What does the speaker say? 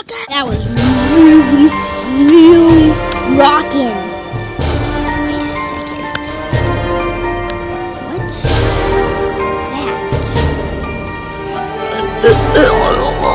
about that? That was really, really rocking. Wait a second. What's that?